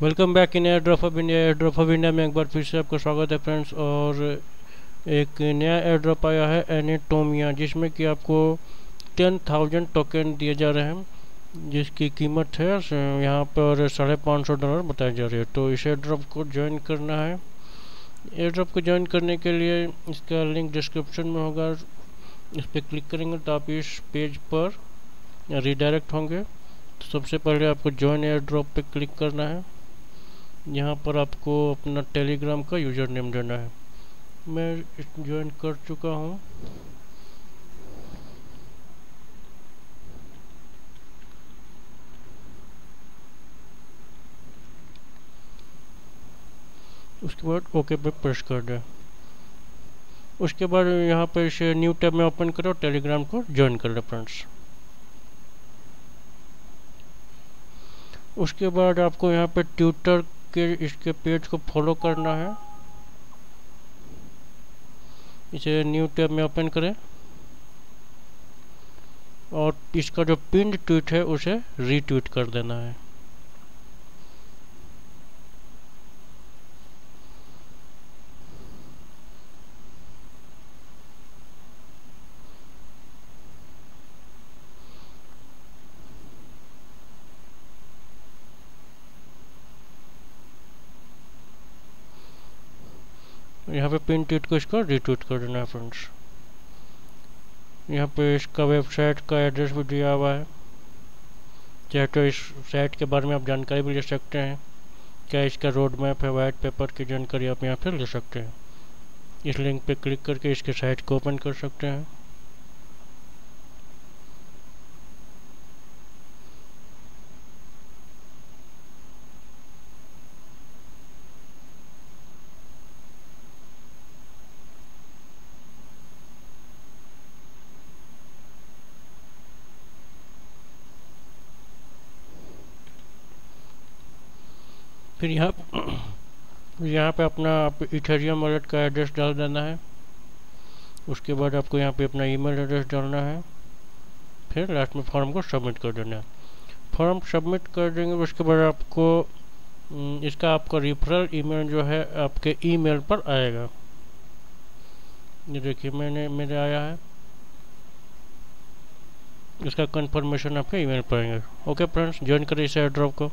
Welcome back in air drop of India air drop of India में एक बार फिर से आपका स्वागत है फ्रेंड्स और एक नया एयर ड्रॉप आया है एनेटोमिया जिसमें कि आपको टेन थाउज़ेंड टोकन दिए जा रहे हैं, जिसकी कीमत है यहाँ पर साढ़े पाँच सौ डॉलर बताई जा रही है। तो इस एयर ड्रॉप को ज्वाइन करना है। एयर ड्रॉप को ज्वाइन करने के लिए इसका लिंक डिस्क्रिप्शन में होगा। इस पर क्लिक करेंगे तो आप इस पेज पर रिडायरेक्ट होंगे। तो सबसे पहले आपको ज्वाइन एयर ड्रॉप पे क्लिक करना है। यहाँ पर आपको अपना टेलीग्राम का यूज़र नेम देना है। मैं ज्वाइन कर चुका हूँ। उसके बाद ओके पे प्रेस कर दें। उसके बाद यहाँ पर इसे न्यू टैब में ओपन करो टेलीग्राम को ज्वाइन कर लें फ्रेंड्स उसके बाद आपको यहाँ पे ट्विटर के, इसके पेज को फॉलो करना है। इसे न्यू टैब में ओपन करें। और इसका जो पिन ट्वीट है, उसे रीट्वीट कर देना है। यहाँ पे पिन ट्वीट को इसको रिट्वीट कर देना है फ्रेंड्स यहाँ पे इसका वेबसाइट का एड्रेस भी दिया हुआ है। चाहे तो इस साइट के बारे में आप जानकारी भी ले सकते हैं। क्या इसका रोड मैप है वाइट पेपर की जानकारी आप यहाँ पर ले सकते हैं। इस लिंक पे क्लिक करके इसके साइट को ओपन कर सकते हैं। फिर यहाँ यहाँ पे अपना आप इथेरियम वॉलेट का एड्रेस डाल देना है। उसके बाद आपको यहाँ पे अपना ईमेल एड्रेस डालना है। फिर लास्ट में फॉर्म को सबमिट कर देना है। फॉर्म सबमिट कर देंगे, उसके बाद आपको इसका आपका रिफरल ईमेल जो है, आपके ईमेल पर आएगा। ये देखिए, मैंने, मेरे आया है। इसका कंफर्मेशन आपके ईमेल पर आएँगे। ओके फ्रेंड्स ज्वाइन करें इस एयर ड्रॉप को।